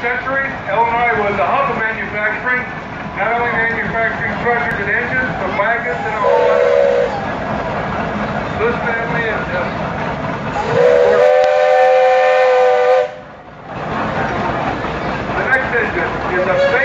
centuries, Illinois was a hub of manufacturing, not only manufacturing structures and engines, but wagons and a whole lot of This family is just... The next engine is a